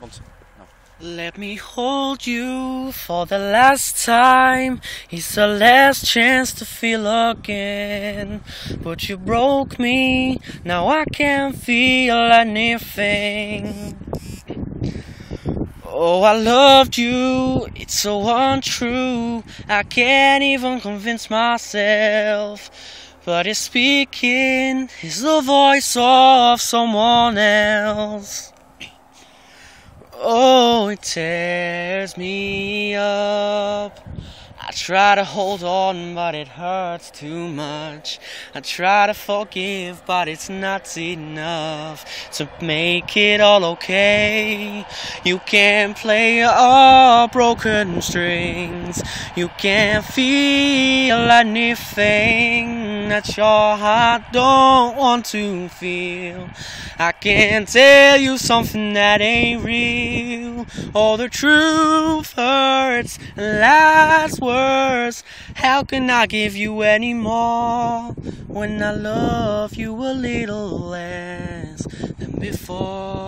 No. Let me hold you for the last time. It's the last chance to feel again. But you broke me, now I can't feel anything. Oh, I loved you, it's so untrue. I can't even convince myself. But it's speaking is the voice of someone else. Oh, it tears me up. I try to hold on, but it hurts too much. I try to forgive, but it's not enough to make it all okay. You can't play all broken strings. You can't feel anything that your heart don't want to feel. I can't tell you something that ain't real. All the truth hurts, last words. How can I give you any more when I love you a little less than before?